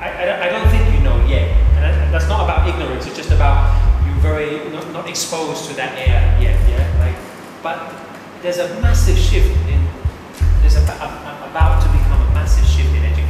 I, I, I don't think you know yet. And that's not about ignorance, it's just about you're very not, not exposed to that air yet, yeah? Like, but there's a massive shift in, there's a, a, a, about to become a massive shift in education.